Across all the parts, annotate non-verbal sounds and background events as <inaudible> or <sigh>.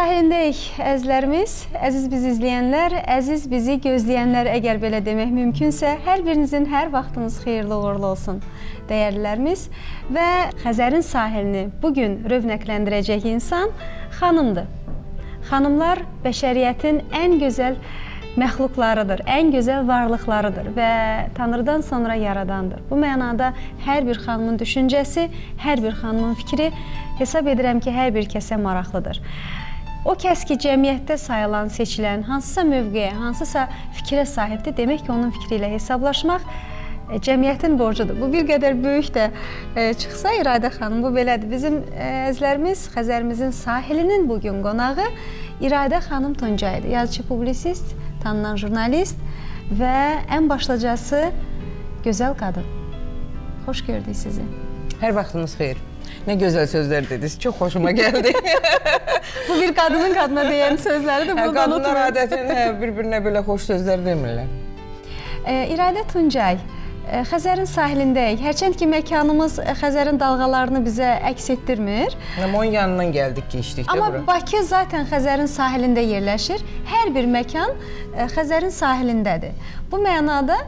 Sahilindəyik əzizlərimiz, əziz bizi izləyənlər, əziz bizi gözləyənlər, əgər belə demək mümkünsə, hər birinizin hər vaxtınız xeyirli uğurlu olsun, dəyərlilərimiz. Və Xəzərin sahilini bu gün rövnəqləndirəcək insan xanımdır. Xanımlar bəşəriyyətin ən gözəl məxluqlarıdır, ən gözəl varlıqlarıdır və Tanrıdan sonra yaradandır. Bu mənada hər bir xanımın düşüncəsi, hər bir xanımın fikri hesab edirəm ki, hər bir kəsə maraqlıdır. O kəs ki, cəmiyyətdə sayılan, seçilən hansısa mövqeyə, hansısa fikrə sahibdir, demək ki, onun fikri ilə hesablaşmaq e, cəmiyyətin borcudur. Bu bir qədər böyük də e, çıxsa İradə xanım, bu belədir. Bizim e, əzlərimiz Xəzərimizin sahilinin bu gün qonağı İradə xanım Tuncaydır. Yazıcı, publisist, tanınan jurnalist və ən başlıcası gözəl qadın. Xoş gördük sizi. Hər vaxtınız xeyir. Nə gözəl sözlər dediniz. Çox xoşuma gəldi. <laughs> Bu bir qadının qadına deyən sözləridir. Hə, qadınlar adətən bir-birinə belə xoş sözlər demirlər. E, İradə Tuncay, Xəzərin sahilindəyik. Hərçənd ki, məkanımız Xəzərin dalğalarını bizə əks etdirmir. Onun yanından gəldik ki, içdik də Amma bura. Bakı zaten Xəzərin sahilində yerləşir. Hər bir məkan Xəzərin sahilindədir. Bu mənada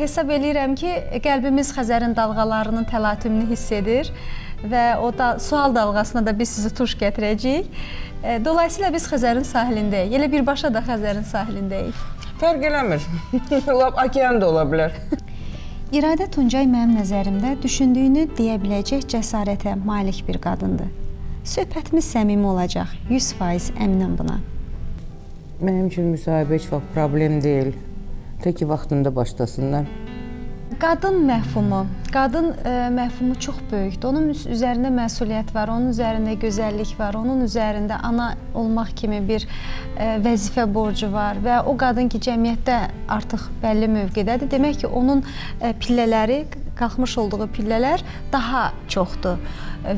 hesab eləyirəm ki, qəlbimiz Xəzərin dalğalarının təlatümünü hiss edir və o da sual dalğasına da biz sizi tuş gətirəcəyik. Dolayısıyla biz Xəzərin sahilindəyik. Elə birbaşa da Xəzərin sahilindəyik. Fərq eləmir. <laughs> Lap okean da ola bilər. İradə Tuncay mənim nəzərimdə düşündüyünü deyə biləcək cəsarətə malik bir qadındır. Söhbətimiz səmimi olacaq. 100% əminəm buna. Mənim üçün müsahibə heç vaxt problem deyil. Tək ki vaxtında başlasınlar. Qadın məfhumu, qadın ə, məfhumu çox böyükdür. Onun üzərində məsuliyyət var, onun üzərində gözəllik var, onun üzərində ana olmaq kimi bir ə, vəzifə borcu var və o qadın ki, cəmiyyətdə artıq bəlli mövqedədir. Demək ki, onun ə, pillələri, qalxmış olduğu pillələr daha çoxdur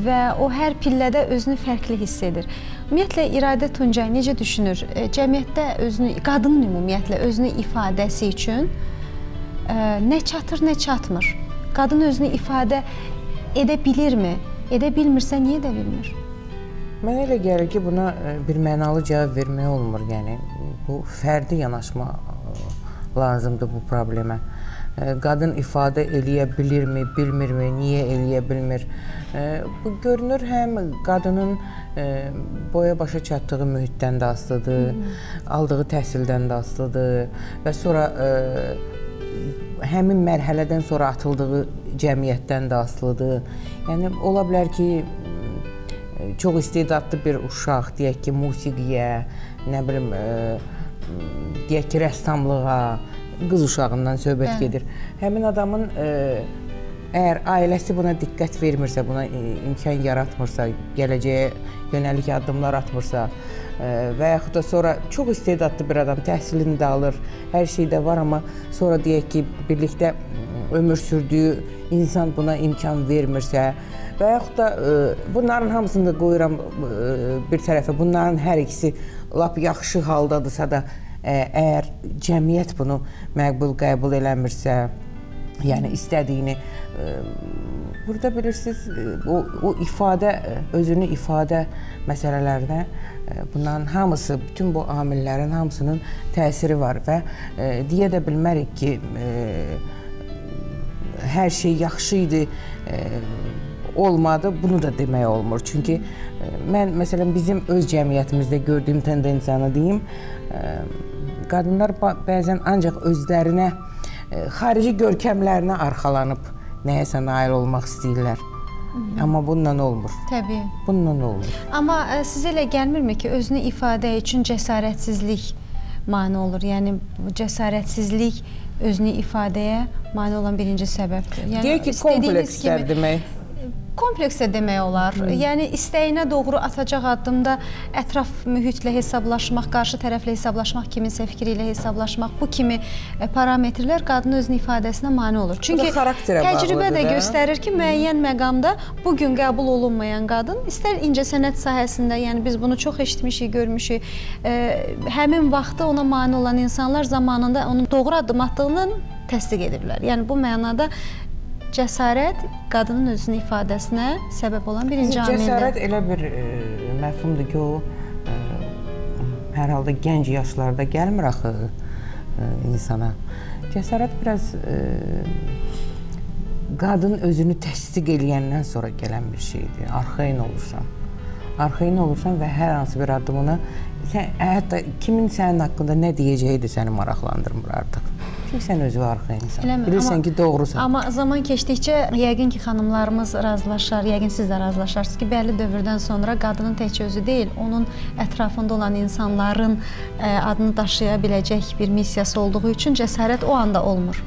və o hər pillədə özünü fərqli hiss edir. Ümumiyyətlə İradə Tuncay necə düşünür? Cəmiyyətdə özünü qadının ümumiyyətlə özünü ifadəsi üçün nə çatır, nə çatmır. Qadın özünü ifadə edə bilirmi? Edə bilmirsə niyə edə bilmir? Mənə elə gəlir ki, buna bir mənalı cavab vermək olmur. Yəni bu fərdi yanaşma lazımdır bu problemə. Qadın ifadə eləyə bilirmi, bilmirmi, niyə eləyə bilmir? Bu görünür həm qadının boya başa çatdığı mühitdən də asılıdır, aldığı təhsildən də asılıdır və sonra həmin mərhələdən sonra atıldığı cəmiyyətdən də asılıdır. Yəni ola bilər ki, çox istedadlı bir uşaq, deyək ki, musiqiyə, nə bilim, ə, deyək ki, rəssamlığa, qız uşağından söhbət Bəli. gedir. Həmin adamın ə, əgər ailəsi buna diqqət vermirsə, buna imkan yaratmırsa, gələcəyə yönəlik addımlar atmırsa, və yaxud da sonra çox istedadlı bir adam təhsilini də alır, hər şey də var, amma sonra deyək ki, birlikdə ömür sürdüyü insan buna imkan vermirsə və yaxud da bunların hamısını da qoyuram bir tərəfə. Bunların hər ikisi lap yaxşı haldadırsa da əgər cəmiyyət bunu məqbul qəbul eləmirsə, yəni istədiyini burada bilirsiniz o o ifadə özünü ifadə məsələlərinə bunların hamısı bütün bu amillərin hamısının təsiri var və deyə də bilmərik ki hər şey yaxşı idi olmadı, bunu da demək olmur. Çünki mən məsələn bizim öz cəmiyyətimizdə gördüyüm tendensiyanı deyim, qadınlar bəzən ancaq özlərinə xarici görkəmlərinə arxalanıb nəyəsə nail olmaq istəyirlər. Hı -hı. Amma bununla olmur. Təbii. Bununla olmur. Amma ə, e, sizə elə gəlmirmi ki, özünü ifadə üçün cəsarətsizlik mane olur? Yəni cəsarətsizlik özünü ifadəyə mane olan birinci səbəbdir. Yəni Deyək ki, komplekslər demək kompleks də demək olar. Hı. Yəni istəyinə doğru atacaq addımda ətraf mühitlə hesablaşmaq, qarşı tərəflə hesablaşmaq, kiminsə fikri ilə hesablaşmaq, bu kimi e, parametrlər qadının özünün ifadəsinə mane olur. Çünki təcrübə də göstərir ki, müəyyən məqamda bu gün qəbul olunmayan qadın istər incəsənət sahəsində, yəni biz bunu çox eşitmişik, görmüşük. Ə, e, həmin vaxtda ona mane olan insanlar zamanında onun doğru addım atdığını təsdiq ediblər. Yəni bu mənada Cəsarət qadının özünün ifadəsinə səbəb olan birinci amildir. Cəsarət elə bir e, məfhumdur ki, o ə, hər halda gənc yaşlarda gəlmir axı ə, insana. Cəsarət biraz ə, qadın özünü təsdiq eləyəndən sonra gələn bir şeydir. Arxayın olursan. Arxayın olursan və hər hansı bir addımını sən hətta kimin sənin haqqında nə deyəcəyi də səni maraqlandırmır artıq. Çünki sən özü arxayınsan. Eləmi? Bilirsən amma, ki, doğrusan. Amma zaman keçdikcə yəqin ki, xanımlarımız razılaşar, yəqin siz də razılaşarsınız ki, bəlli dövrdən sonra qadının təkcə özü deyil, onun ətrafında olan insanların ə, adını daşıya biləcək bir missiyası olduğu üçün cəsarət o anda olmur.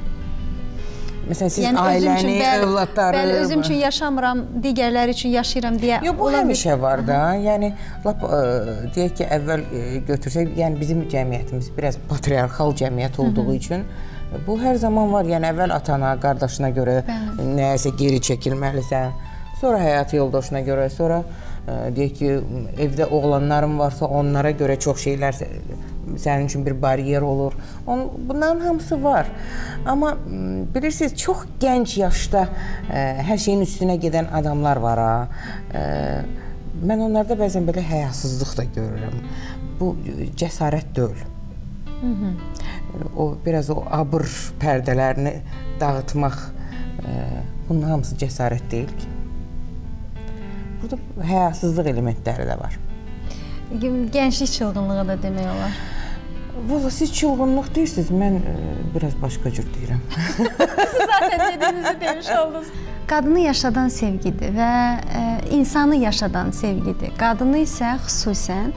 Məsələn, siz yəni, ailəni, üçün, bəli, övladları... Bəli, özüm üçün yaşamıram, digərləri üçün yaşayıram deyə... Yox, bu həmişə var da. Yəni, lap ə, deyək ki, əvvəl ə, götürsək, yəni bizim cəmiyyətimiz biraz patriarxal cəmiyyət olduğu Hı -hı. Bu hər zaman var. Yəni əvvəl atana, qardaşına görə Bəli. nəyəsə geri çəkilməlisən. Sonra həyat yoldaşına görə, sonra ə, deyək ki, evdə oğlanların varsa, onlara görə çox şeylər sənin üçün bir baryer olur. On, bunların hamısı var. Amma bilirsiniz, çox gənc yaşda ə, hər şeyin üstünə gedən adamlar var ha. Ə, mən onlarda bəzən belə həyasızlıq da görürəm. Bu cəsarət deyil. -hı o biraz o abır pərdələrini dağıtmaq e, bunun hamısı cəsarət deyil ki. Burada həyasızlıq elementləri də var. Gənclik çılğınlığı da demək olar. Valla siz çılğınlıq deyirsiniz, mən e, biraz başqa cür deyirəm. <laughs> siz zaten dediyinizi demiş oldunuz. Qadını yaşadan sevgidir və e, insanı yaşadan sevgidir. Qadını isə xüsusən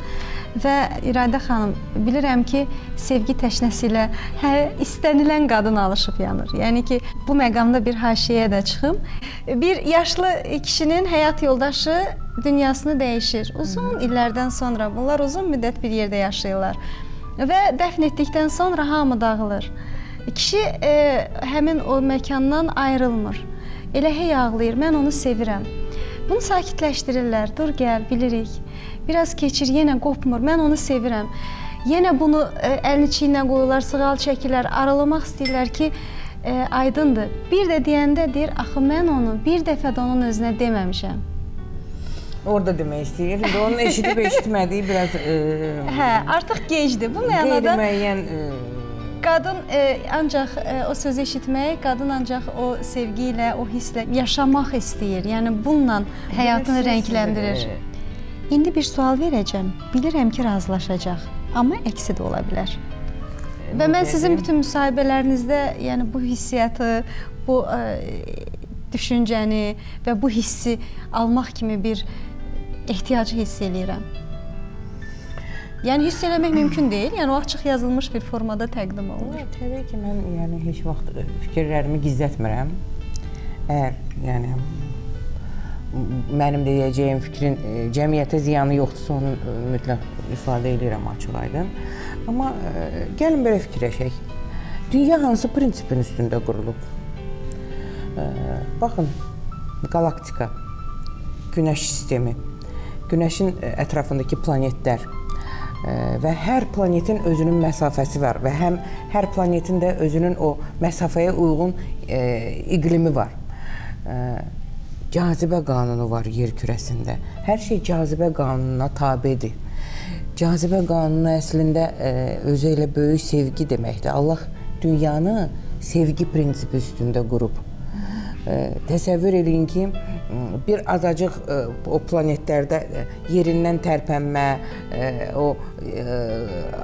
və İradə xanım, bilirəm ki, sevgi təşnəsi ilə hə istənilən qadın alışıb yanır. Yəni ki, bu məqamda bir haşiyə də çıxım. Bir yaşlı kişinin həyat yoldaşı dünyasını dəyişir. Uzun illərdən sonra bunlar uzun müddət bir yerdə yaşayırlar. Və dəfn etdikdən sonra hamı dağılır. Kişi e, həmin o məkandan ayrılmır. Elə hey ağlayır. Mən onu sevirəm. Bunu sakitləşdirirlər. Dur gəl, bilirik. Biraz keçir, yenə qopmur. Mən onu sevirəm. Yenə bunu ə, e, əlini çiyinə qoyurlar, sığal çəkirlər, aralamaq istəyirlər ki, ə, e, aydındır. Bir də deyəndə deyir, axı mən onu bir dəfə də onun özünə deməmişəm. Orada demək istəyir. İndi onun eşidib <laughs> eşitmədiyi biraz ə, e, Hə, artıq gecdir. Bu mənada qeyri-müəyyən qadın e, ancaq e, o sözü eşitmək, qadın ancaq o sevgi ilə, o hisslə yaşamaq istəyir. Yəni bununla həyatını rəngləndirir. İndi bir sual verəcəm. Bilirəm ki, razılaşacaq, amma əksi də ola bilər. Və mən sizin bütün müsahibələrinizdə, yəni bu hissiyatı, bu ə, e, düşüncəni və bu hissi almaq kimi bir ehtiyacı hiss eləyirəm. Yəni hiss eləmək mümkün deyil. Yəni o açıq yazılmış bir formada təqdim olunur. Təbii ki, mən yəni heç vaxt fikirlərimi gizlətmirəm. Əgər yəni mənim deyəcəyim fikrin e, cəmiyyətə ziyanı yoxdursa, onu e, mütləq ifadə edirəm açıq-aydın. Amma e, gəlin belə fikirləşək. Dünya hansı prinsipin üstündə qurulub? Baxın, qalaktika, Günəş sistemi, Günəşin ətrafındakı planetlər və hər planetin özünün məsafəsi var və həm hər planetin də özünün o məsafəyə uyğun iqlimi var cazibə qanunu var yer kürəsində. Hər şey cazibə qanununa tabedir. Cazibə qanunu əslində e, özü ilə böyük sevgi deməkdir. Allah dünyanı sevgi prinsipi üstündə qurub. E, təsəvvür eləyin ki, bir azacıq e, o planetlərdə yerindən tərpənmə, ə, o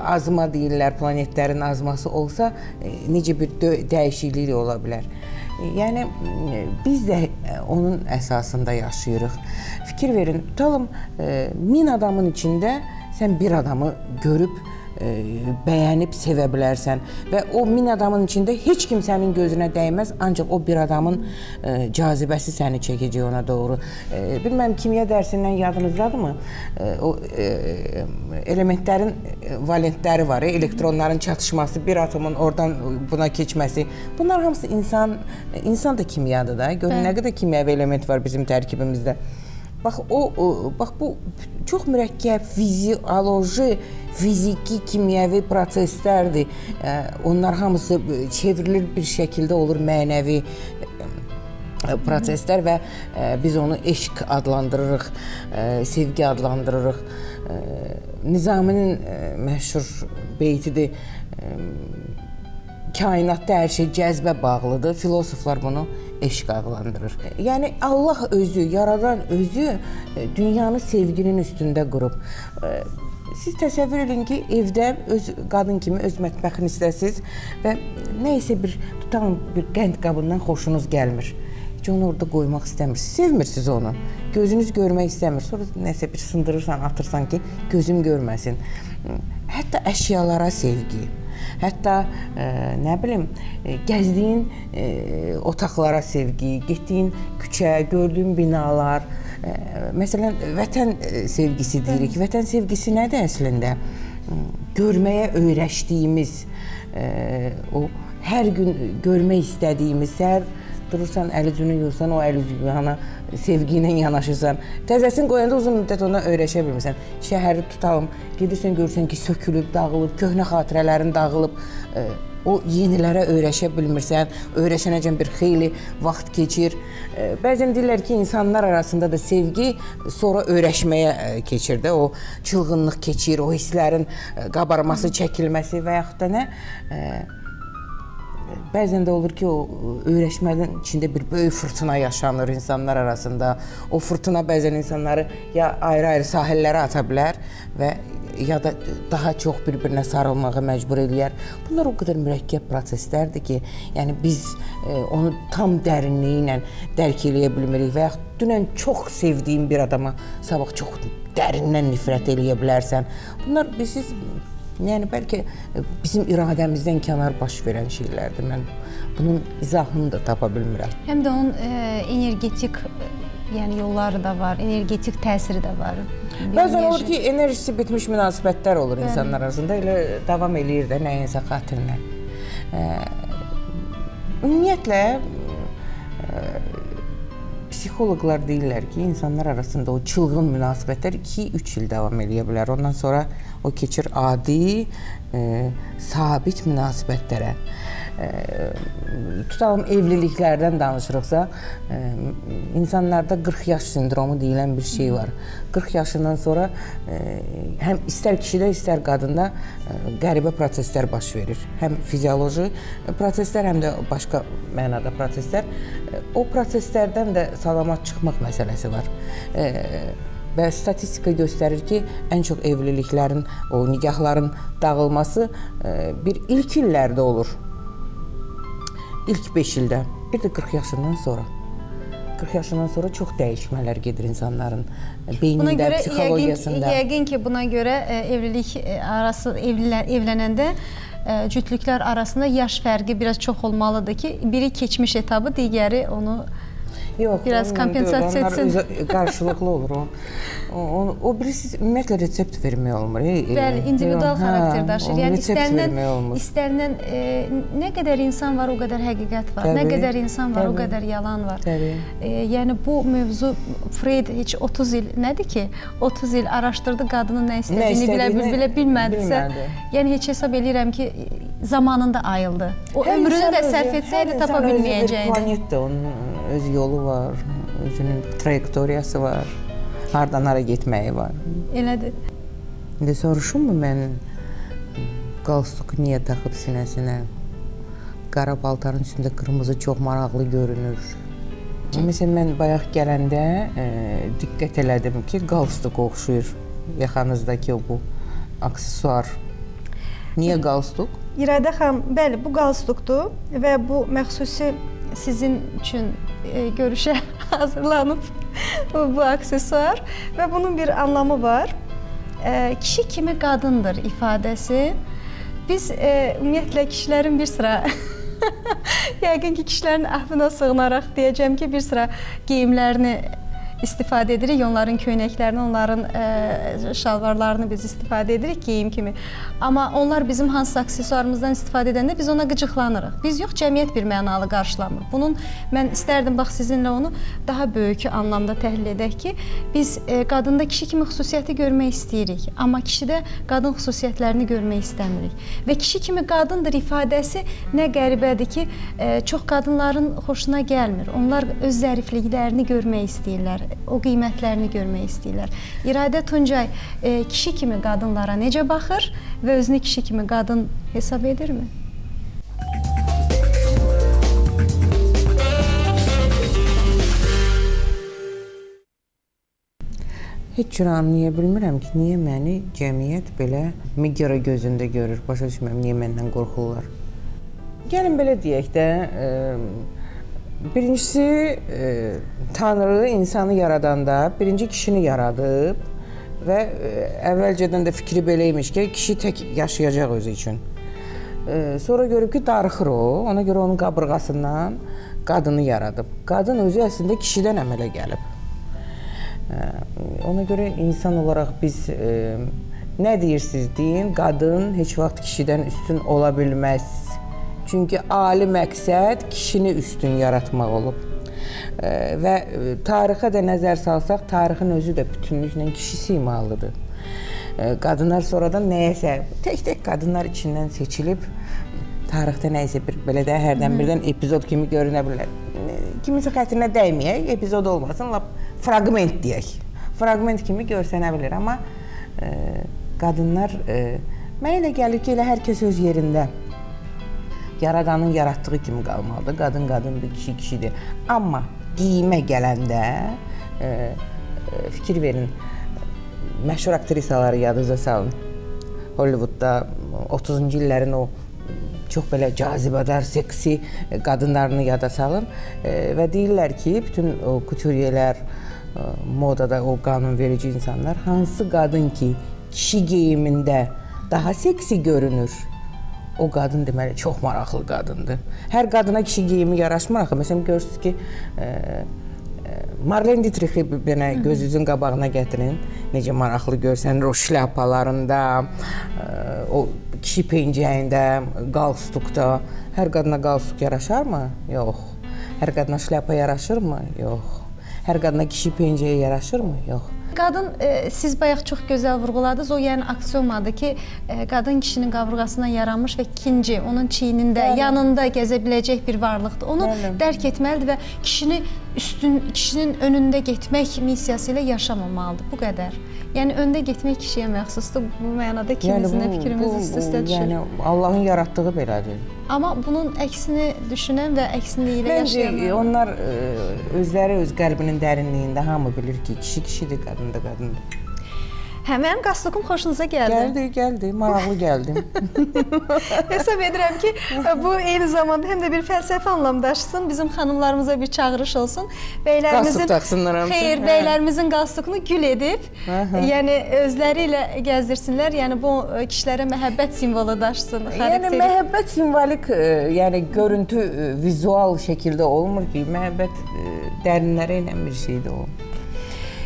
azma deyirlər, planetlərin azması olsa, necə bir dəyişiklik ola bilər. Yəni biz də e, onun əsasında yaşayırıq. Fikir verin, tutalım 1000 e, adamın içində sən bir adamı görüb bəyənib sevə bilərsən və o min adamın içində heç kim sənin gözünə dəyməz, ancaq o bir adamın ə, cazibəsi səni çəkəcək ona doğru. Ə, bilməm kimya dərsindən yadınızdadırmı? O ə, elementlərin valentləri var, elektronların çatışması, bir atomun oradan buna keçməsi. Bunlar hamısı insan insan da kimyadır da. Görün nə qədər kimyəvi element var bizim tərkibimizdə. Bax o, o bax bu çox mürəkkəb fizioloji, fiziki, kimyəvi proseslərdir. Onlar hamısı çevrilir bir şəkildə olur mənəvi proseslər və ə, biz onu eşq adlandırırıq, sevgi adlandırırıq. Nizaminin məşhur beytidir. Kainatda hər şey cəzbə bağlıdır. Filosoflar bunu eşq adlandırır. Yəni Allah özü, yaradan özü dünyanı sevginin üstündə qurub. Siz təsəvvür edin ki, evdə öz qadın kimi öz mətbəxini istəsiz və nə isə bir tutan bir qənd qabından xoşunuz gəlmir. Heç onu orada qoymaq istəmirsiniz. Sevmirsiniz onu. Gözünüz görmək istəmir. Sonra nəsə bir sındırırsan, atırsan ki, gözüm görməsin. Hətta əşyalara sevgi Hətta ə, e, nə bilim, e, gəzdiyin ə, e, otaqlara sevgi, getdiyin küçə, gördüyün binalar, ə, məsələn, vətən sevgisi deyirik. Vətən sevgisi nədir əslində? Görməyə öyrəşdiyimiz ə, o hər gün görmək istədiyimiz, hər durursan, əl üzünü yursan, o əl üzüyana sevgi ilə yanaşırsan. Təzəsini qoyanda uzun müddət ona öyrəşə bilmirsən. Şəhəri tutalım, gedirsən görürsən ki, sökülüb, dağılıb, köhnə xatirələrin dağılıb, e, o yenilərə öyrəşə bilmirsən. Öyrəşənəcən bir xeyli vaxt keçir. E, bəzən deyirlər ki, insanlar arasında da sevgi sonra öyrəşməyə e, keçir də. O çılğınlıq keçir, o hisslərin ə, qabarması, çəkilməsi və yaxud da nə? Bəzən də olur ki, o öyrəşmənin içində bir böyük fırtına yaşanır insanlar arasında. O fırtına bəzən insanları ya ayrı-ayrı sahillərə ata bilər və ya da daha çox bir-birinə sarılmağa məcbur eləyər. Bunlar o qədər mürəkkəb proseslərdir ki, yəni biz e, onu tam dərinliyi ilə dərk eləyə bilmirik və ya dünən çox sevdiyim bir adama sabah çox dərindən nifrət eləyə bilərsən. Bunlar bilirsiniz Yəni bəlkə e, bizim iradəmizdən kənar baş verən şeylərdir. Mən bunun izahını da tapa bilmirəm. Həm də onun e, energetik yəni yolları da var, energetik təsiri də var. Bəzən olur ki, enerjisi bitmiş münasibətlər olur Bəli. insanlar arasında, elə davam eləyir də nəyinsə xatirinə. E, ümumiyyətlə e, psixoloqlar deyirlər ki, insanlar arasında o çılğın münasibətlər 2-3 il davam edə bilər. Ondan sonra o keçir adi, e, sabit münasibətlərə. Tutalım evliliklərdən danışırıqsa, e, insanlarda 40 yaş sindromu deyilən bir şey var. 40 yaşından sonra e, həm istər kişidə, istər qadında e, qəribə proseslər baş verir. Həm fizioloji proseslər, həm də başqa mənada proseslər. O proseslərdən də salamat çıxmaq məsələsi var. Və statistika göstərir ki, ən çox evliliklərin, o nikahların dağılması bir ilk illərdə olur. İlk 5 ildə, bir də 40 yaşından sonra. 40 yaşından sonra çox dəyişmələr gedir insanların beynində, buna görə, psixologiyasında. Yəqin, yəqin ki, buna görə e, evlilik e, arası evlilər, evlənəndə cütlüklər arasında yaş fərqi biraz çox olmalıdır ki, biri keçmiş etabı, digəri onu Yox, biraz kompensasiya etsin. Qarşılıqlı olur o. O, o, birisi ümumiyyətlə resept vermək olmur. E, Bəli, individual hə, xarakter daşıyır. Yəni istənilən istənilən e, nə qədər insan var, o qədər həqiqət var. Təbii, nə qədər insan var, təbii, o qədər yalan var. E, yəni bu mövzu Freud heç 30 il nədir ki? 30 il araşdırdı qadının nə istədiyini, istədiyini bilə, bilə bilmədisə, bilmədi. yəni heç hesab eləyirəm ki, zamanında ayıldı. O hər ömrünü də sərf etsəydi tapa bilməyəcəkdi. Planetdə onun öz yolu var, özünün trayektoriyası var, hardan hara getməyi var. Elədir. İndi soruşumu mən qalstuk niyə taxıb sinəsinə? Qara paltarın üstündə qırmızı çox maraqlı görünür. Məsələn, mən bayaq gələndə e, diqqət elədim ki, qalstuk oxşuyur yaxanızdakı bu aksesuar. Niyə qalstuk? İradə xanım, bəli, bu qalstukdur və bu məxsusi sizin üçün e, görüşə <laughs> hazırlanıb bu, aksesuar və bunun bir anlamı var. E, kişi kimi qadındır ifadəsi. Biz e, ümumiyyətlə kişilərin bir sıra <laughs> yəqin ki, kişilərin əfvinə sığınaraq deyəcəm ki, bir sıra geyimlərini istifadə edirik, onların köynəklərini, onların ə, şalvarlarını biz istifadə edirik geyim kimi. Amma onlar bizim hansısa aksesuarımızdan istifadə edəndə biz ona qıcıqlanırıq. Biz yox, cəmiyyət bir mənalı qarşılamır. Bunun mən istərdim bax sizinlə onu daha böyük anlamda təhlil edək ki, biz ə, qadında kişi kimi xüsusiyyəti görmək istəyirik, amma kişidə qadın xüsusiyyətlərini görmək istəmirik. Və kişi kimi qadındır ifadəsi nə qəribədir ki, ə, çox qadınların xoşuna gəlmir. Onlar öz zərifliklərini görmək istəyirlər, o qiymətlərini görmək istəyirlər. İradə Tuncay ə, kişi kimi qadınlara necə baxır və özünü kişi kimi qadın hesab edirmi? Heç cür anlaya bilmirəm ki, niyə məni cəmiyyət belə miqyara gözündə görür. Başa düşmürəm niyə məndən qorxurlar. Gəlin belə deyək də, e, birincisi e, Tanrı insanı yaradanda birinci kişini yaradıb və e, əvvəlcədən də fikri belə imiş ki, kişi tək yaşayacaq özü üçün. E, sonra görüb ki, darıxır o, ona görə onun qabırğasından qadını yaradıb. Qadın özü əslində kişidən əmələ gəlib. Ona görə insan olaraq biz e, nə deyirsiniz deyin, qadın heç vaxt kişidən üstün ola bilməz. Çünki ali məqsəd kişini üstün yaratmaq olub. E, və tarixə də nəzər salsaq, tarixin özü də bütünlüklə kişi simalıdır. E, qadınlar sonradan nəyəsə tək-tək qadınlar içindən seçilib tarixdə nə isə bir belə də hərdən birdən epizod kimi görünə bilər. Kimisə xətrinə dəyməyək, epizod olmasın, lap fraqment deyək. Fraqment kimi görsənə bilər, amma e, qadınlar e, mənə elə gəlir ki, elə hər kəs öz yerində yaradanın yaratdığı kimi qalmalıdır. Qadın qadındır, kişi kişidir. Amma geyimə gələndə e, e, fikir verin. Məşhur aktrisaları yadınıza salın. Hollywoodda 30-cu illərin o çox belə cazibədar, seksi qadınlarını yada salın e, və deyirlər ki, bütün o kuturyelər, modada o qanunverici insanlar hansı qadın ki kişi geyimində daha seksi görünür o qadın deməli çox maraqlı qadındır. Hər qadına kişi geyimi yaraşmır axı. Məsələn görürsüz ki, e, e, Marlene Dietrich'i dənə gözünüzün qabağına gətirin. Necə maraqlı görsənir o şlyapalarında, e, o kişi pencəyində, qalstukda. Hər qadına qalstuk yaraşarmı? Yox. Hər qadına şlyapa yaraşırmı? Yox. Hər qadına kişi pencəyə yaraşırmı? Yox. Qadın e, siz bayaq çox gözəl vurğuladınız. O yəni aksiomadır ki, e, qadın kişinin qabırğasından yaranmış və ikinci onun çiynində, Bəli. yanında gəzə biləcək bir varlıqdır. Onu Bəli. dərk etməlidir və kişini üstün kişinin önündə getmək missiyası ilə yaşamamalıdır. Bu qədər. Yəni öndə getmək kişiyə məxsusdur. Bu mənada ikimizin yəni, fikrimiz üst-üstə düşür. Yəni Allahın yaratdığı belədir. Amma bunun əksini düşünən və əksini ilə yaşayanlar. Məncə onlar ə, e, özləri öz qəlbinin dərinliyində hamı bilir ki, kişi kişidir, qadın da qadındır. Hə, mənim qastokum xoşunuza gəldi. Gəldi, gəldi, maraqlı gəldi. <laughs> Hesab edirəm ki, bu eyni zamanda həm də bir fəlsəfi anlam daşısın, bizim xanımlarımıza bir çağırış olsun. Bəylərimizin. Xeyr, hə. bəylərimizin qastokunu gül edib, Aha. yəni özləri ilə gəzdirsinlər. Yəni bu kişilərə məhəbbət simvolu xarakteri. Yəni məhəbbət simvolik, e, yəni görüntü e, vizual şəkildə olmur ki, məhəbbət e, dərinlərə enən bir şeydir o.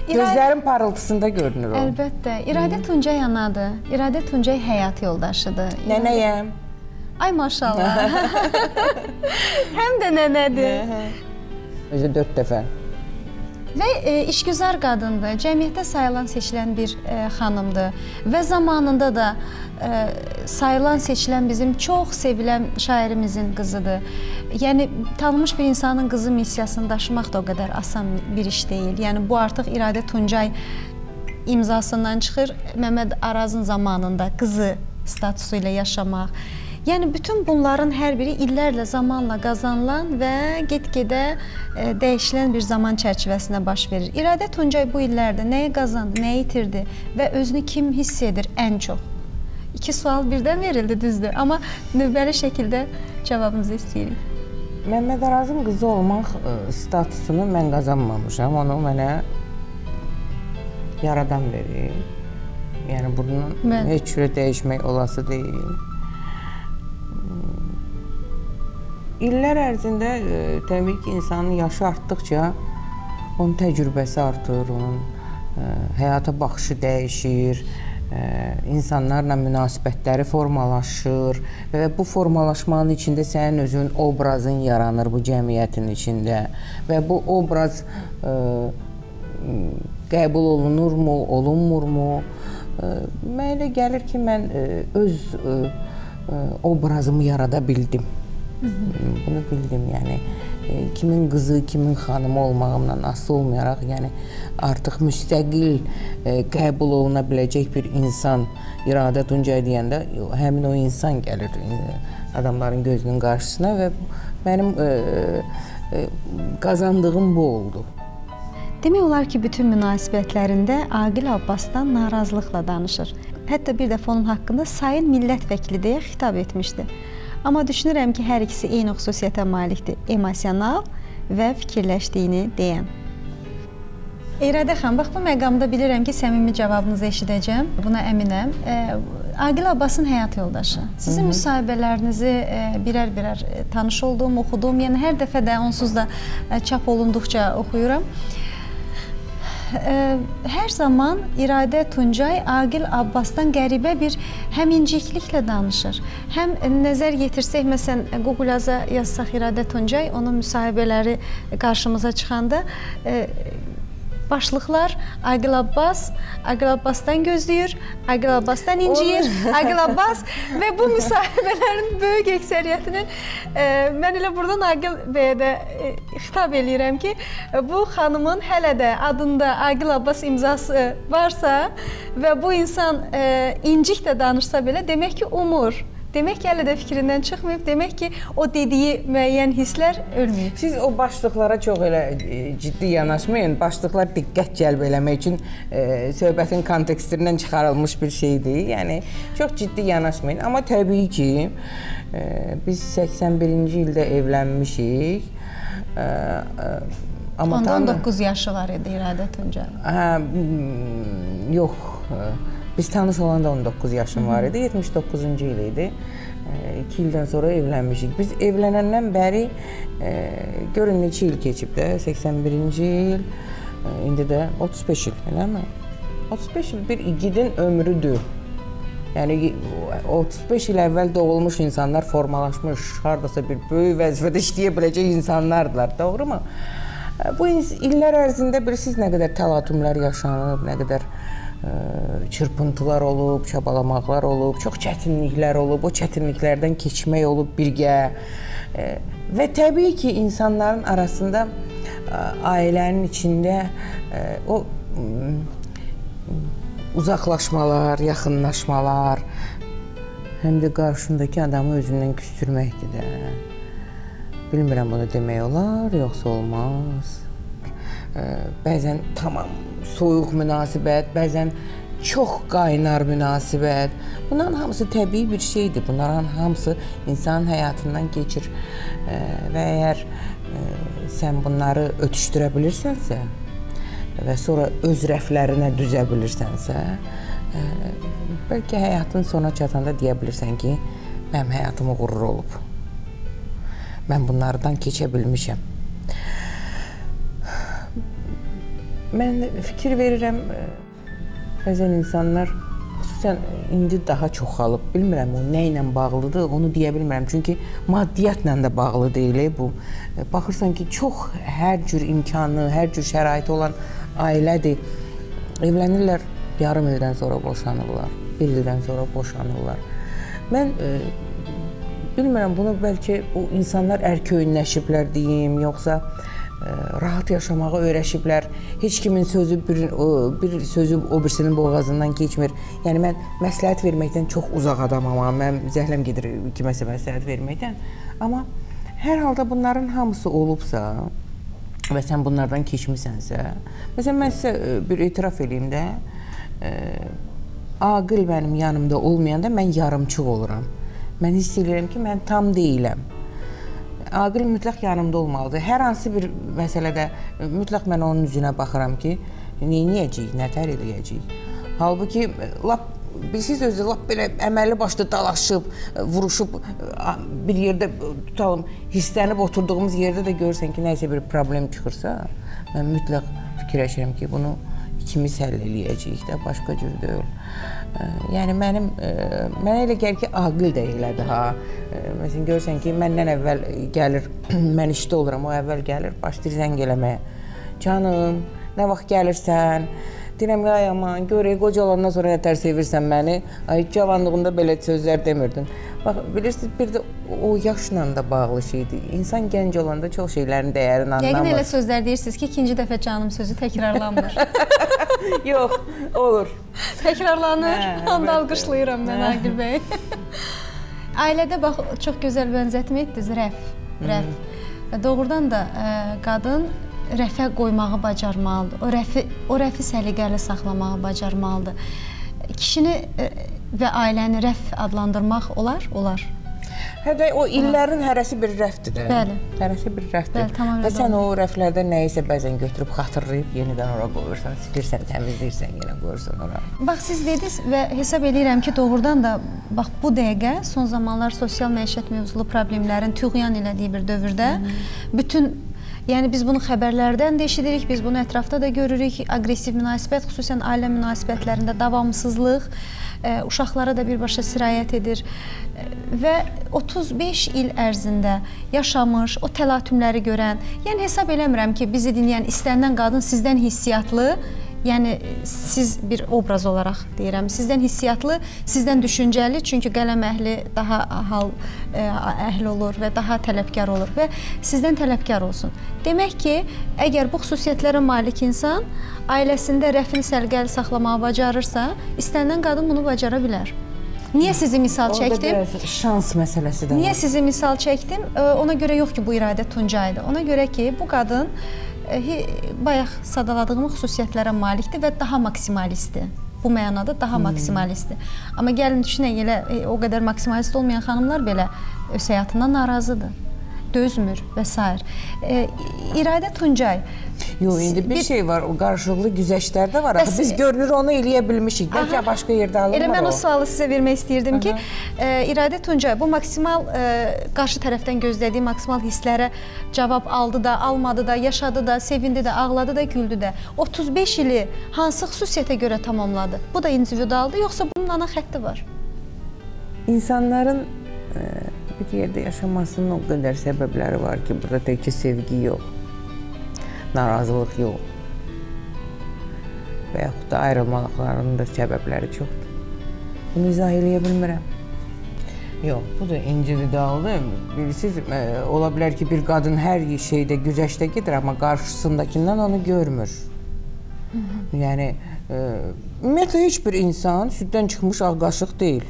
Gözlərin parıltısında görünür o. Əlbəttə. İradə Tuncay anadır. İradə Tuncay həyat yoldaşıdır. Nənəyəm. Ay maşallah. <laughs> Həm də nənədir. Özü 4 dəfə. Və e, işgüzar qadındır, cəmiyyətdə sayılan seçilən bir e, xanımdır və zamanında da e, sayılan seçilən bizim çox sevilən şairimizin qızıdır. Yəni tanınmış bir insanın qızı missiyasını daşımaq da o qədər asan bir iş deyil. Yəni bu artıq İradə Tuncay imzasından çıxır. Məmməd Arazın zamanında qızı statusu ilə yaşamaq Yəni bütün bunların hər biri illərlə zamanla qazanılan və get-gedə e, dəyişilən bir zaman çərçivəsində baş verir. İradə Tuncay bu illərdə nəyi qazandı, nəyi itirdi və özünü kim hiss edir ən çox? İki sual birdən verildi, düzdür? Amma növbəli şəkildə cavabınızı istəyirik. Məmməd Arazın qızı olmaq e, statusunu mən qazanmamışam. Onu mənə yaradan verir. Yəni bunu mən... heç cürə dəyişmək olası deyil. İllər ərzində e, təbii ki, insanın yaşı artdıkca onun təcrübəsi artır, onun ə, həyata baxışı dəyişir, ə, insanlarla münasibətləri formalaşır və bu formalaşmanın içində sənin özün obrazın yaranır bu cəmiyyətin içində və bu obraz ə, qəbul olunurmu, olunmurmu? Ə, mənə elə gəlir ki, mən ə, öz ə, obrazımı yarada bildim. Bunu bildim, yəni kimin qızı, kimin xanımı olmağımdan asılı olmayaraq, yəni artıq müstəqil e, qəbul oluna biləcək bir insan İradə Tuncay deyəndə həmin o insan gəlir e, adamların gözünün qarşısına və mənim e, e, qazandığım bu oldu. Demək olar ki, bütün münasibətlərində Aqil Abbasdan narazılıqla danışır. Hətta bir dəfə onun haqqında sayın millət vəkili deyə xitab etmişdi. Amma düşünürəm ki, hər ikisi eyni xüsusiyyətə malikdir. Emosional və fikirləşdiyini deyən. İradə xan, bax bu məqamda bilirəm ki, səmimi cavabınızı eşidəcəm. Buna əminəm. E, Aqil Abbasın həyat yoldaşı. Sizin Hı -hı. müsahibələrinizi birər-birər tanış oldum, oxudum. Yəni hər dəfə də onsuz da çap olunduqca oxuyuram. E, hər zaman İradə Tuncay Aqil Abbasdan qəribə bir həmincikliklə danışır. Həm nəzər yetirsək, məsələn, Google-a yazsaq İradə Tuncay, onun müsahibələri qarşımıza çıxanda başlıqlar Aqil Abbas, Aqil Abbasdan gözləyir, Aqil Abbasdan inciyir, Aqil <laughs> Abbas və bu müsahibələrin böyük əksəriyyətinin e, mən elə buradan Aqil bəyə də e, xitab eləyirəm ki, bu xanımın hələ də adında Aqil Abbas imzası varsa və bu insan e, incik də danışsa belə demək ki, umur. Demək ki, hələ də fikrindən çıxmayıb. Demək ki, o dediyi müəyyən hisslər ölməyib. Siz o başlıqlara çox elə e, ciddi yanaşmayın. Başlıqlar diqqət cəlb eləmək üçün e, söhbətin kontekstindən çıxarılmış bir şeydir. Yəni çox ciddi yanaşmayın. Amma təbii ki, e, biz 81-ci ildə evlənmişik. E, e, Amma Onda 19 yaşı var idi İradə Tuncay. Hə, yox. Biz tanış olanda 19 yaşım var idi. 79-cu il idi. 2 ildən sonra evlənmişik. Biz evlənəndən bəri e, görün neçə il keçib də, 81-ci il, e, indi də 35 il, eləmi? 35 il bir igidin ömrüdür. Yəni 35 il əvvəl doğulmuş insanlar formalaşmış, hardasa bir böyük vəzifədə işləyə biləcək insanlardılar, doğrumu? Bu illər ərzində bilirsiniz nə qədər təlatümlər yaşanıb, nə qədər çırpıntılar olub, çabalamaqlar olub, çox çətinliklər olub, o çətinliklərdən keçmək olub birgə. Və təbii ki, insanların arasında ailənin içində o uzaqlaşmalar, yaxınlaşmalar, həm də qarşındakı adamı özündən küstürməkdir də. Bilmirəm bunu demək olar, yoxsa olmaz. Bəzən tamam soyuq münasibət, bəzən çox qaynar münasibət. Bunların hamısı təbii bir şeydir. Bunların hamısı insanın həyatından keçir. Və əgər sən bunları ötüşdürə bilirsənsə və sonra öz rəflərinə düzə bilirsənsə, bəlkə həyatın sona çatanda deyə bilirsən ki, mənim həyatım uğurlu olub. Mən bunlardan keçə bilmişəm. Mən fikir verirəm e, bəzən insanlar xüsusən indi daha çoxalıb. Bilmirəm o nə ilə bağlıdır, onu deyə bilmirəm. Çünki maddiyyatla da bağlı deyil bu. E, baxırsan ki, çox hər cür imkanı, hər cür şəraiti olan ailədir. Evlənirlər, yarım ildən sonra boşanırlar, bir ildən sonra boşanırlar. Mən e, bilmirəm bunu bəlkə o insanlar ərköyünləşiblər deyim, yoxsa rahat yaşamağı öyrəşiblər. Heç kimin sözü bir bir sözü o birisinin boğazından keçmir. Yəni mən məsləhət verməkdən çox uzaq adamam. Mən zəhləm gedir kiməsə məsləhət verməkdən. Amma hər halda bunların hamısı olubsa və sən bunlardan keçmisənsə, məsələn mən sizə bir etiraf eləyim də, ə, aqil mənim yanımda olmayanda mən yarımçıq oluram. Mən hiss edirəm ki, mən tam deyiləm aqil mütləq yanımda olmalıdır. Hər hansı bir məsələdə mütləq mən onun üzünə baxıram ki, nə edəcəyik, nətər eləyəcəyik. Halbuki lap bilirsiniz özü lap belə əməlli başlı dalaşıb, vuruşub bir yerdə tutalım, hissənib oturduğumuz yerdə də görürsən ki, nəsə bir problem çıxırsa, mən mütləq fikirləşirəm ki, bunu ikimiz həll eləyəcəyik də, başqa cür deyil. Yəni mənim mənə elə gəlir ki, aqil də elədi ha. Məsələn görsən ki, məndən əvvəl gəlir, <clears throat> mən işdə oluram, o əvvəl gəlir, başlayır zəng eləməyə. Canım, nə vaxt gəlirsən? Deyirəm, ay aman, görək qoca olandan sonra nətər sevirsən məni. Ay cavanlığında belə sözlər demirdin. Bax, bilirsiniz, bir də o yaşla da bağlı şeydir. İnsan gənc olanda çox şeylərin dəyərini anlamır. Yəqin elə sözlər deyirsiniz ki, ikinci dəfə canım sözü təkrarlanmır. <laughs> <laughs> Yox, olur. Təkrarlanır. Hə, alqışlayıram mən Aqil bəy. <laughs> Ailədə bax çox gözəl bənzətmə etdiniz, rəf. Rəf. Və doğrudan da ə, qadın rəfə qoymağı bacarmalıdır. O rəfi o rəfi səliqəli saxlamağı bacarmalıdır. Kişini e, və ailəni rəf adlandırmaq olar? Olar. Hə də o illərin hərəsi bir rəfdir də. Bəli. Hərəsi bir rəfdir. Bəli, tamamilə. Və sən o rəflərdən nəyisə bəzən götürüb xatırlayıb yenidən ora qoyursan, silirsən, təmizləyirsən, yenə qoyursan ora. Bax siz dediniz və hesab eləyirəm ki, doğrudan da bax bu dəqiqə son zamanlar sosial məişət mövzulu problemlərin tüğyan elədiyi bir dövrdə Hı -hı. bütün Yəni biz bunu xəbərlərdən də eşidirik, biz bunu ətrafda da görürük. Aqressiv münasibət, xüsusən ailə münasibətlərində davamsızlıq uşaqlara da birbaşa sirayət edir. Və 35 il ərzində yaşamış, o təlatümləri görən, yəni hesab eləmirəm ki, bizi dinləyən istənilən qadın sizdən hissiyatlı Yəni siz bir obraz olaraq deyirəm, sizdən hissiyatlı, sizdən düşüncəli, çünki qələm əhli daha hal ə, e, əhli olur və daha tələbkar olur və sizdən tələbkar olsun. Demək ki, əgər bu xüsusiyyətlərə malik insan ailəsində rəfini səliqəli saxlamağı bacarırsa, istənilən qadın bunu bacara bilər. Niyə sizi misal çəkdim? Orada şans məsələsi də var. Niyə sizi misal çəkdim? Ona görə yox ki, bu iradə Tuncaydır. Ona görə ki, bu qadın bayaq sadaladığım xüsusiyyətlərə malikdir və daha maksimalistdir. Bu mənada daha hmm. maksimalistdir. Amma gəlin düşünək elə o qədər maksimalist olmayan xanımlar belə öz həyatından narazıdır dözmür və s. E, İradə Tuncay. Yox, indi bir, bir şey var, o qarşılıqlı güzəştlər də var. Bəs, Axı biz görünür onu eləyə bilmişik. Bəlkə başqa yerdə alınmır Elə mən o. o sualı sizə vermək istəyirdim Aha. ki, e, İradə Tuncay bu maksimal e, qarşı tərəfdən gözlədiyi maksimal hisslərə cavab aldı da, almadı da, yaşadı da, sevindi də, ağladı da, güldü də. 35 ili hansı xüsusiyyətə görə tamamladı? Bu da individualdır, yoxsa bunun ana xətti var? İnsanların e, bir yerdə yaşamasının o qədər səbəbləri var ki, burada təkcə sevgi yox, narazılıq yox və yaxud da ayrılmalıqlarının da səbəbləri çoxdur. Bunu izah eləyə bilmirəm. Yox, bu da individualdır. Bilirsiniz, e, ola bilər ki, bir qadın hər şeydə güzəştə gedir, amma qarşısındakindən onu görmür. Hı -hı. Yəni, e, ümumiyyətlə heç bir insan süddən çıxmış ağ qaşıq deyil.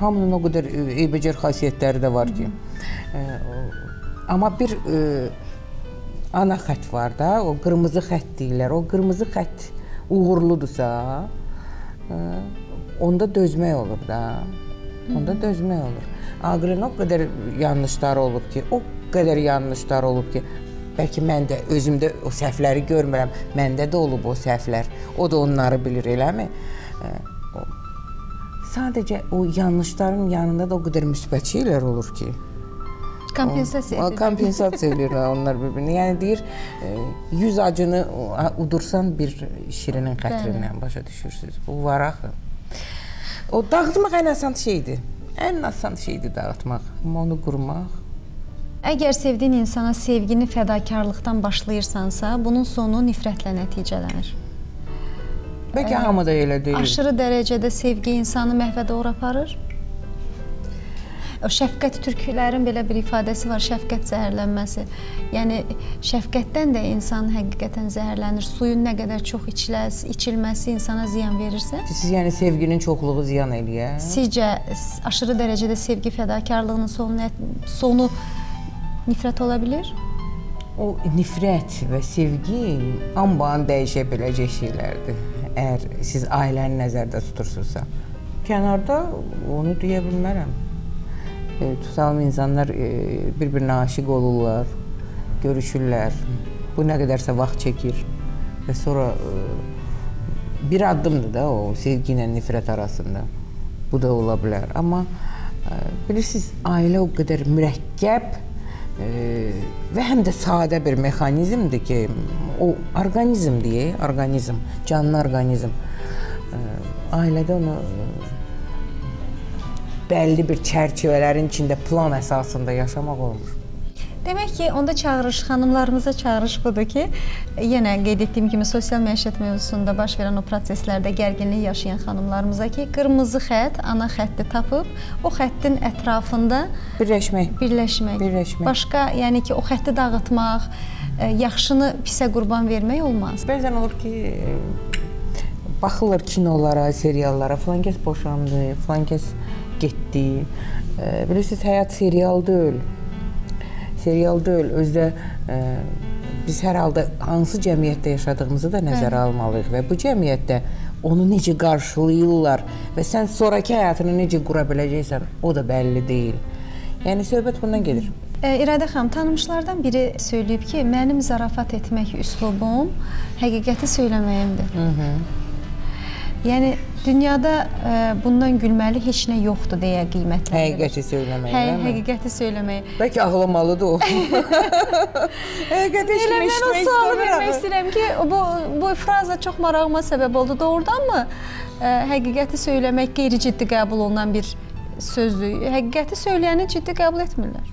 Hamının o qədər e, eybəcər xasiyyətləri də var ki. E, amma bir e, ana xətt var da, o qırmızı xətt deyirlər. O qırmızı xətt uğurludursa, onda dözmək olur da. Onda dözmək olur. Aqilin o qədər yanlışları olub ki, o qədər yanlışları olub ki, bəlkə mən də özümdə o səhvləri görmürəm. Məndə də olub o səhvlər. O da onları bilir, eləmi? Sadəcə o yanlışların yanında da o qədər müsbət şeylər olur ki. Kompensasiya edir. Kompensasiya <laughs> edirlər onlar bir-birini. Yəni deyir, 100 e, acını udursan bir şirinin xətrindən başa düşürsüz. Bu var axı. O dağıtmaq ən asan şeydir. Ən asan şeydir dağıtmaq. Amma onu qurmaq Əgər sevdiyin insana sevgini fədakarlıqdan başlayırsansa, bunun sonu nifrətlə nəticələnir. Bəlkə hamı da elə deyil. Aşırı dərəcədə sevgi insanı məhvə doğru aparır. O şəfqət türkülərin belə bir ifadəsi var, şəfqət zəhərlənməsi. Yəni şəfqətdən də insan həqiqətən zəhərlənir. Suyun nə qədər çox içiləs, içilməsi insana ziyan verirsə. Siz yəni sevginin çoxluğu ziyan eləyər? Sizcə aşırı dərəcədə sevgi fədakarlığının sonu sonu nifrət ola bilər? O nifrət və sevgi anbaan dəyişə biləcək şeylərdir əgər siz ailəni nəzərdə tutursunuzsa. Kənarda onu deyə bilmərəm. E, tutalım insanlar e, bir-birinə aşiq olurlar, görüşürlər. Bu nə qədərsə vaxt çəkir və sonra e, bir addımdır da o sevgi ilə nifrət arasında. Bu da ola bilər. Amma ə, bilirsiniz, ailə o qədər mürəkkəb və həm də sadə bir mexanizmdir ki, o orqanizmdir, orqanizm, canlı orqanizm. Ailədə onu bəlli bir çərçivələrin içində plan əsasında yaşamaq olmur. Demək ki, onda çağırış xanımlarımıza çağırış budur ki, yenə qeyd etdiyim kimi sosial məişət mövzusunda baş verən o proseslərdə gərginlik yaşayan xanımlarımıza ki, qırmızı xətt, ana xətti tapıb o xəttin ətrafında birləşmək, birləşmək, birləşmək. Başqa, yəni ki, o xətti dağıtmaq, e, yaxşını pisə qurban vermək olmaz. Bəzən olur ki, baxırlar kinolara, seriallara, filan kəs boşandı, filan kəs getdi. E, bilirsiniz, həyat serial deyil serial deyil, özdə ə, biz hər halda hansı cəmiyyətdə yaşadığımızı da nəzərə Bəli. almalıyıq və bu cəmiyyətdə onu necə qarşılayırlar və sən sonrakı həyatını necə qura biləcəksən, o da bəlli deyil. Yəni söhbət bundan gedir. E, İradə xanım, tanımışlardan biri söyləyib ki, mənim zarafat etmək üslubum həqiqəti söyləməyimdir. Hı -hı. Yəni dünyada ə, e, bundan gülməli heç nə yoxdur deyə qiymətləndirilir. Həqiqəti söyləmək, hə, həqiqəti söyləmək. Bəlkə ağlamalıdır o. <laughs> həqiqəti eşitmək istəmirəm. Mən o sualı vermək istəyirəm ki, bu bu fraza çox marağıma səbəb oldu. Doğrudanmı ə, e, həqiqəti söyləmək qeyri-ciddi qəbul olunan bir sözdür? Həqiqəti söyləyəni ciddi qəbul etmirlər.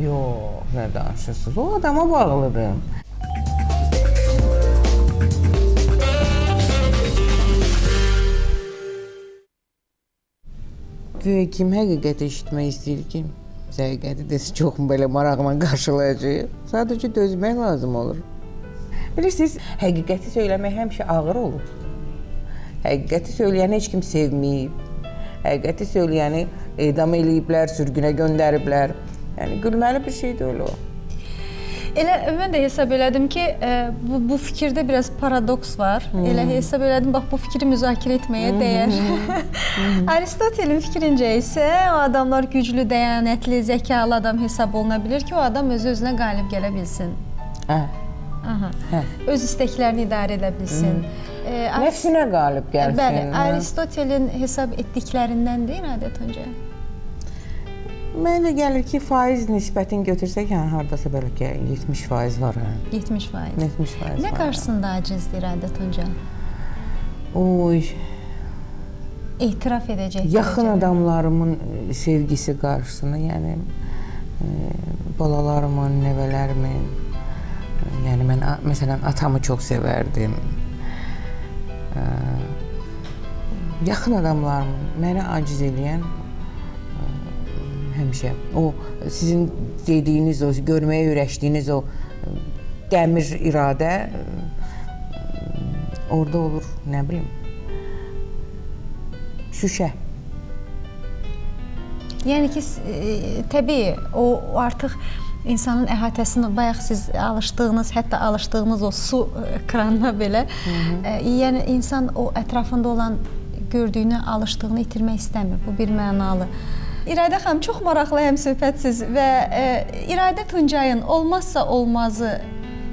Yox, nə danışırsınız? O adama bağlıdır. Güya kim həqiqəti eşitmək istəyir ki, həqiqəti desə çox belə maraqla qarşılayacaq. Sadəcə dözmək lazım olur. Bilirsiniz, həqiqəti söyləmək həmişə ağır olur. Həqiqəti söyləyəni heç kim sevməyib. Həqiqəti söyləyəni edam eləyiblər, sürgünə göndəriblər. Yəni gülməli bir şey deyil o. Elə mən də hesab elədim ki, ə, e, bu bu fikirdə biraz paradoks var. Hmm. Elə hesab elədim bax bu fikri müzakirə etməyə dəyər. <laughs> Aristotelin fikrincə isə o adamlar güclü, dəyanətli, zəkalı adam hesab oluna bilər ki, o adam öz-özünə qalib gələ bilsin. Hə. Aha. Hə. Öz istəklərini idarə edə bilsin. E, Nəfsinə qalib gəlsin. Bəli, Aristotelin hesab etdiklərindəndir Iradə Tuncay. Mənə gəlir ki, faiz nisbətini götürsək, yəni hardasa belə ki 70% var hə. 70%. 70% Nə qarşısında acizdir İradə Tunca? Oy. Etiraf edəcək. Yaxın dərəcədə. adamlarımın sevgisi qarşısında, yəni e, balalarımın, nəvələrimin, yəni mən məsələn atamı çox sevərdim. E, yaxın adamlarım məni aciz eləyən həmişə. O sizin dediyiniz o görməyə öyrəşdiyiniz o dəmir iradə orada olur, nə bilim. Şüşə. Yəni ki, e, təbii o artıq insanın əhatəsini bayaq siz alışdığınız, hətta alışdığımız o su kranına belə, Hı -hı. E, yəni insan o ətrafında olan gördüyünü, alışdığını itirmək istəmir. Bu bir mənalı. İradə xanım, çox maraqlı həmsöhbətsiz və e, İradə Tuncayın olmazsa olmazı,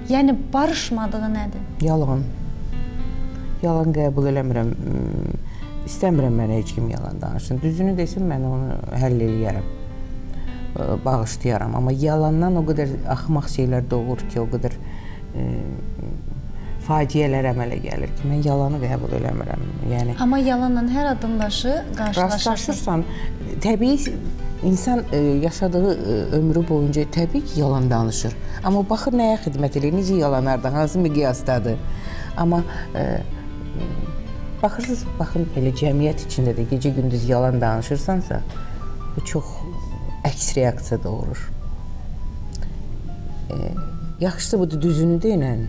yəni barışmadığı nədir? Yalan. Yalan qəbul eləmirəm. İstəmirəm mənə heç kim yalan danışsın. Düzünü desin, mən onu həll eləyərəm. Bağışlayaram, amma yalandan o qədər axmaq şeylər doğur ki, o qədər e, faciələr əmələ gəlir ki, mən yalanı qəbul eləmirəm. Yəni Amma yalanla hər addımbaşı qarşılaşırsan. Təbii insan ə, e, yaşadığı ə, e, ömrü boyunca təbii ki, yalan danışır. Amma baxır nəyə xidmət edir, necə yalanardı, hansı miqyasdadır. Amma ə, e, baxırsınız, baxın elə cəmiyyət içində də gecə-gündüz yalan danışırsansa, bu çox əks reaksiya doğurur. E, yaxşısı budur düzünü deyən.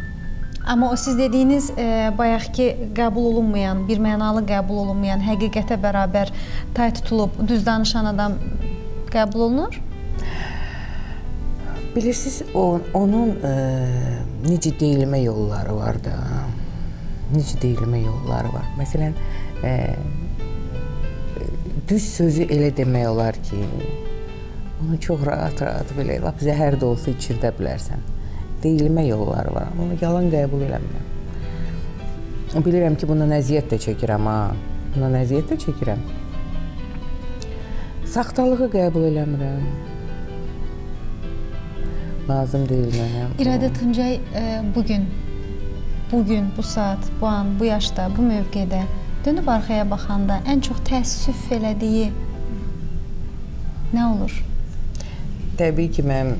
Amma o siz dediyiniz e, bayaqki qəbul olunmayan, bir mənalı qəbul olunmayan həqiqətə bərabər tay tutulub düz danışan adam qəbul olunur? Bilirsiniz, o onun e, necə deyilmə yolları var da. Necə deyilmə yolları var. Məsələn, e, düz sözü elə demək olar ki, onu çox rahat-rahat belə lap zəhər də olsa içirdə bilərsən deyilmə yolları var. Amma yalan qəbul eləmirəm. Bilirəm ki, bundan əziyyət də çəkirəm ha. Bundan əziyyət də çəkirəm. saxtalığı qəbul eləmirəm. Lazım deyil mənə. İradə Tuncay e, bu gün bu gün, bu saat, bu an, bu yaşda, bu mövqedə dönüb arxaya baxanda ən çox təəssüf elədiyi nə olur? Təbii ki, mən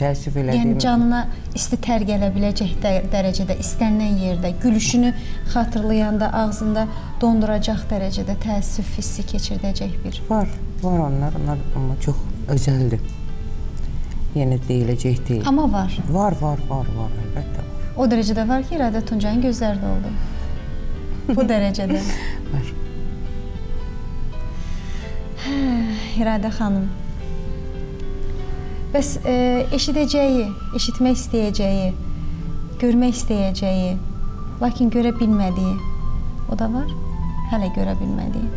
təəssüf elədiyim Yəni canına isti tər gələ biləcək də- dərəcədə, istənilən yerdə, gülüşünü xatırlayanda ağzında donduracaq dərəcədə təəssüf hissi keçirdəcək bir. var, var onlar, onlar amma çox özəldir. Yenə deyiləcək deyil. Amma var. Var, var, var, var, əlbəttə var. O dərəcədə var ki, İradə Tuncayın gözləri doldu. Bu dərəcədə. <laughs> Var. İradə xanım. Bəs e, eşidəcəyi, eşitmək istəyəcəyi, görmək istəyəcəyi, lakin görə bilmədiyi o da var? Hələ görə bilmədiyi.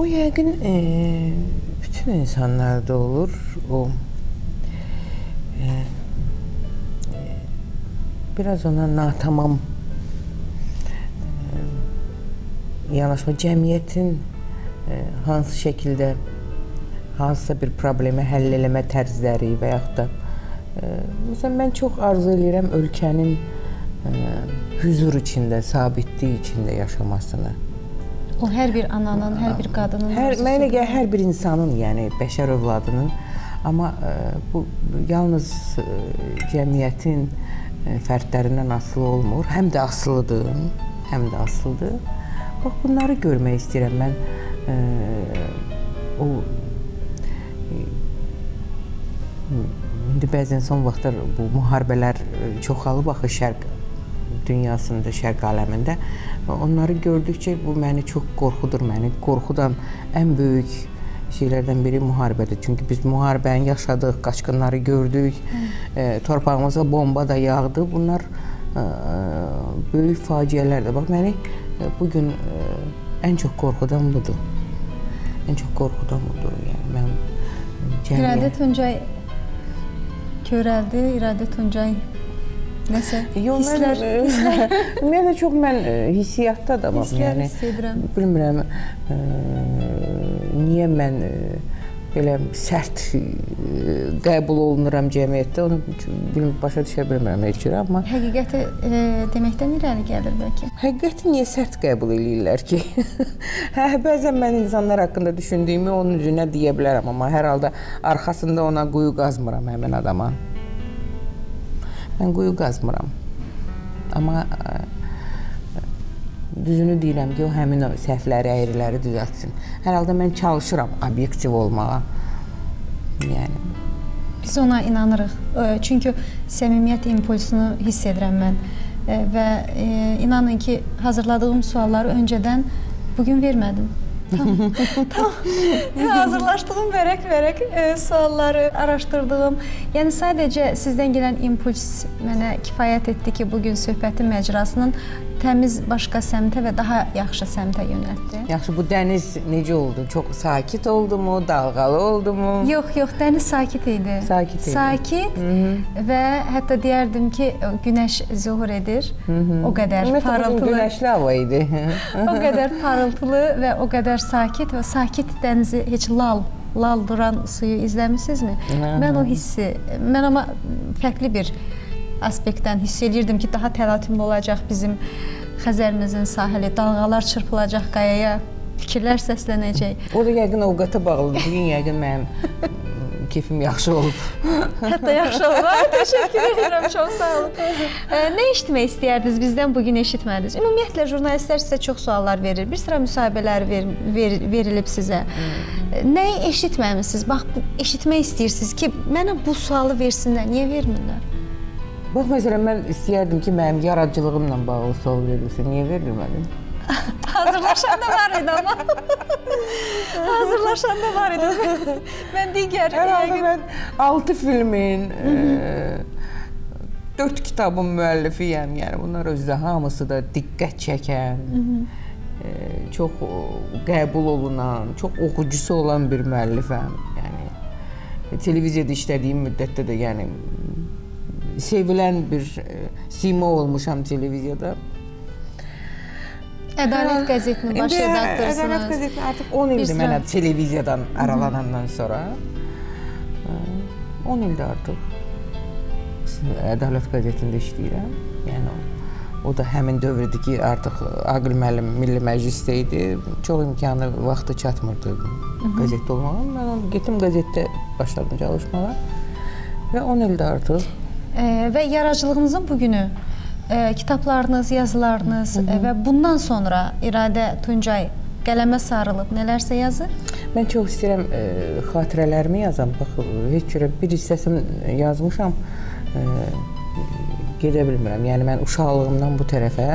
O yəqin e, bütün insanlarda olur. O e, biraz ona natamam e, yanaşma cəmiyyətin e, hansı şəkildə hansısa bir problemi həll eləmə tərzləri və yaxud da e, məsələn mən çox arzu edirəm ölkənin e, huzur içində, sabitlik içində yaşamasını. O hər bir ananın, hər bir qadının Hər mənə gəlir hər bir insanın, yəni bəşər övladının amma ə, bu yalnız ə, cəmiyyətin ə, fərdlərindən asılı olmur, həm də asılıdır, həm də asılıdır. Bax bunları görmək istəyirəm mən. Ə, o ə, indi bəzən son vaxtlar bu müharibələr ə, çoxalıb axı şərq dünyasında, şərq aləmində. Onları gördükcə bu məni çox qorxudur məni. Qorxudan ən böyük şeylərdən biri müharibədir. Çünki biz müharibəni yaşadıq, qaçqınları gördük. E, torpağımıza bomba da yağdı. Bunlar e, böyük faciələrdir. Bax məni e, bu gün e, ən çox qorxudan budur. Ən çox qorxudan budur. Yəni mən İradə Tuncay körəldi, İradə Tuncay nəsə mən hisslər, mən də çox mən e, hissiyatda adamam. hisslər Yəni hiss edirəm. bilmirəm ə, niyə mən ə, belə sərt ə, qəbul olunuram cəmiyyətdə. Onu bilmir, başa düşə bilmirəm heç cür, amma Həqiqəti e, deməkdən irəli gəlir bəlkə. həqiqəti niyə sərt qəbul eləyirlər ki? <laughs> hə, bəzən mən insanlar haqqında düşündüyümü onun üzünə deyə bilərəm, amma hər halda arxasında ona quyu qazmıram həmin adama. Mən quyu qazmıram. Amma düzünü deyirəm ki, o həmin o səhvləri, əyriləri düzəltsin. Hər halda mən çalışıram obyektiv olmağa. Yəni Biz ona inanırıq. E, Çünki səmimiyyət impulsunu hiss edirəm mən. E, Və e, inanın ki, hazırladığım sualları öncədən bu gün vermədim. Tam, <laughs> tam hazırlaşdığım vərək-vərək sualları araşdırdığım, yəni sadəcə sizdən gələn impuls mənə kifayət etdi ki, bu gün söhbətin məcrasının təmiz başqa səmtə və daha yaxşı səmtə yönəltdi. yaxşı bu dəniz necə oldu? Çox sakit oldumu, dalğalı oldumu? Yox, yox, dəniz sakit idi. Sakit idi. Sakit və hətta deyərdim ki, günəş zuhur edir. O qədər Ümumiyyətlə, parıltılı, Günəşli hava idi. <laughs> o qədər parıltılı və o qədər sakit və sakit dənizi heç lal lal duran suyu izləmisinizmi? Mən o hissi, mən amma fərqli bir aspektdən hiss elirdim ki, daha təlatümlü olacaq bizim Xəzərimizin sahili, dalğalar çırpılacaq qayaya, fikirlər səslənəcək. O da yəqin ovqata bağlıdır. Bu gün yəqin mənim keyfim yaxşı olub. Hətta yaxşı oldu. Ay, Təşəkkür edirəm, çox sağ olun. Nə eşitmək istəyərdiniz bizdən bu gün eşitmədiniz? Ümumiyyətlə jurnalistlər sizə çox suallar verir. Bir sıra müsahibələr ver, ver, verilib sizə. Nəyi eşitməmisiniz? Bax, bu eşitmək istəyirsiniz ki, mənə bu sualı versinlər. Niyə vermirlər? Bax məsələn mən istəyərdim ki, mənim yaradıcılığımla bağlı sual verilsin. Niyə verilmədi? <laughs> Hazırlaşanda var idi amma. <laughs> Hazırlaşanda var idi. Mən digər Hər halda yəqin- mən 6 filmin, 4 kitabın müəllifiyəm. Yəni bunlar özdə hamısı da diqqət çəkən, e, çox qəbul olunan, çox oxucusu olan bir müəllifəm. Yəni televiziyada işlədiyim müddətdə də yəni sevilən bir e, sima olmuşam televiziyada. Ədalət qəzetinin baş redaktorusunuz. Ədalət qəzetini artıq 10 Bir ildir mənə televiziyadan aralanandan sonra. Ə, 10 ildir artıq Ədalət qəzetində işləyirəm. Yəni o, o da həmin dövrdür ki, artıq Aqil müəllim Milli Məclisdə idi. Çox imkanı, vaxtı çatmırdı qəzetdə olmağa. Mən onu getdim qəzetdə başladım çalışmağa. Və 10 ildir artıq. E, və yaradıcılığınızın bu günü e, kitablarınız, yazılarınız e, və bundan sonra İradə Tuncay qələmə sarılıb nələrsə yazır? Mən çox istəyirəm ə, xatirələrimi yazam. Bax, heç cürə bir hissəsini yazmışam. Ə, gedə bilmirəm. Yəni mən uşaqlığımdan bu tərəfə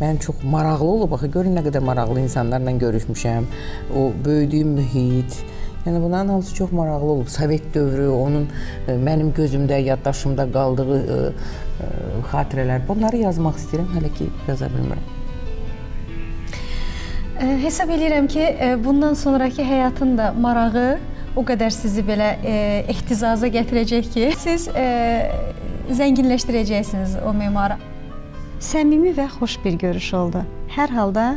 mən çox maraqlı olub. Bax, görün nə qədər maraqlı insanlarla görüşmüşəm. O böyüdüyüm mühit, Yəni bunların hamısı çox maraqlı olub. Sovet dövrü, onun ə, mənim gözümdə, yaddaşımda qaldığı ə, ə, xatirələr. Bunları yazmaq istəyirəm, hələ ki yaza bilmirəm. E, hesab edirəm ki, e, bundan sonrakı həyatın da marağı o qədər sizi belə e, ehtizaza gətirəcək ki, siz e, zənginləşdirəcəksiniz o memarı. Səmimi və xoş bir görüş oldu. Hər halda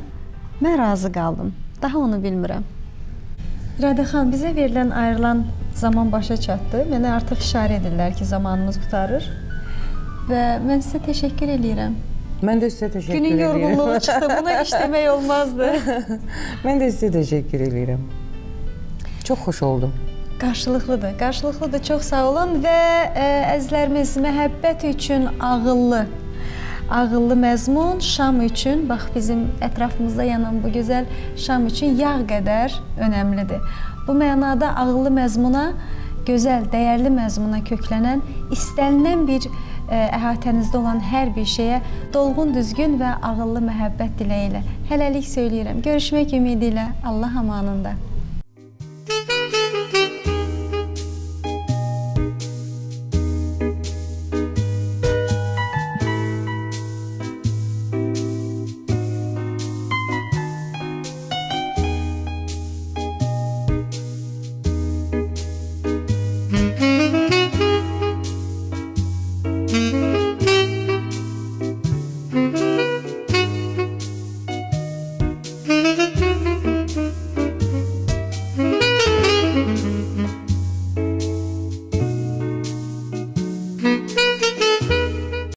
mən razı qaldım. Daha onu bilmirəm. İradə xan, bizə verilən ayrılan zaman başa çatdı. Mənə artıq işarə edirlər ki, zamanımız qutarır. Və mən sizə təşəkkür eləyirəm. Mən də sizə təşəkkür Günün edirəm. yorğunluğu çıxdı. Buna iş demək olmazdı. <laughs> Mən də sizə təşəkkür edirəm. Çox xoş oldum. Qarşılıqlıdır. Qarşılıqlıdır. Çox sağ olun və ə, əzizlərimiz məhəbbət üçün ağıllı ağıllı məzmun şam üçün, bax bizim ətrafımızda yanan bu gözəl şam üçün yağ qədər önəmlidir. Bu mənada ağıllı məzmuna, gözəl, dəyərli məzmuna köklənən, istənilən bir ə, əhatənizdə olan hər bir şeyə dolğun, düzgün və ağıllı məhəbbət diləyi ilə hələlik söyləyirəm. Görüşmək ümidi ilə Allah amanında.